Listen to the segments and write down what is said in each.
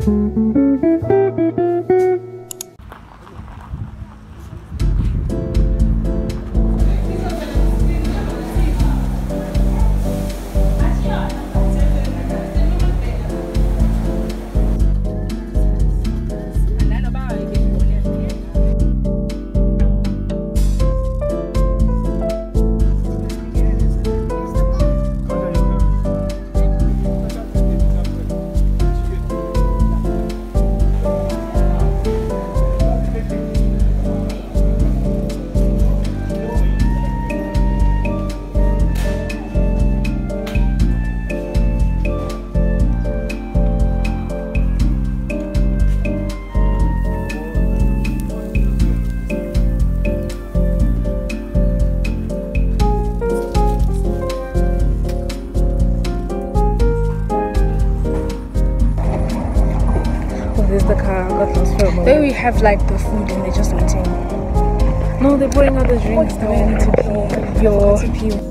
There's the car. Got for. Then we have like the food and they're just waiting. No, they're pouring out the drinks. Need to pee. Your to pee.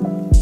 Bye.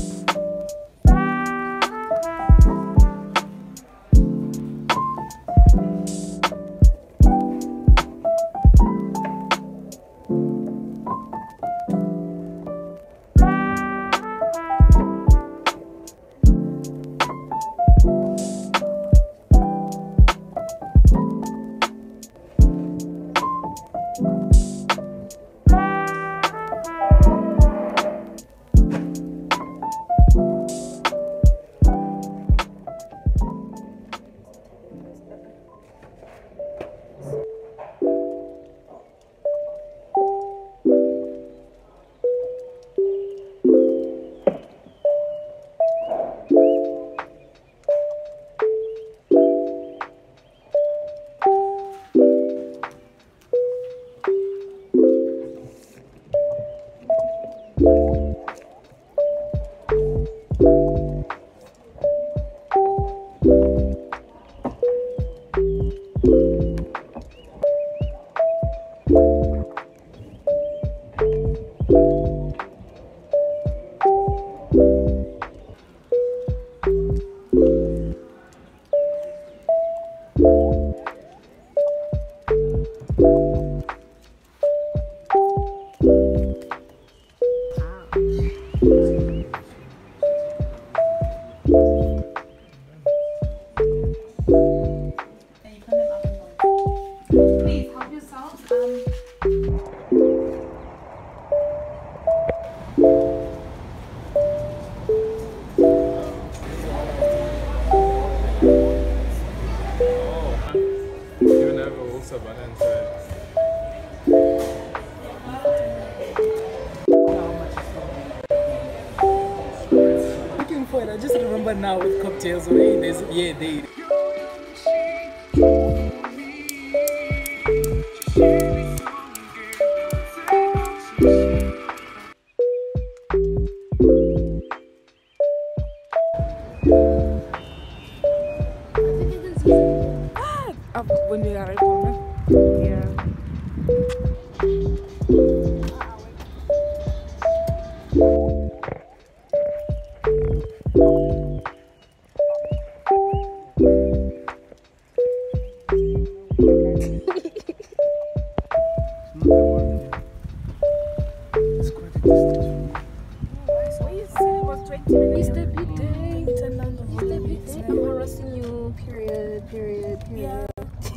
Now with cocktails. Right? There's yeah, they.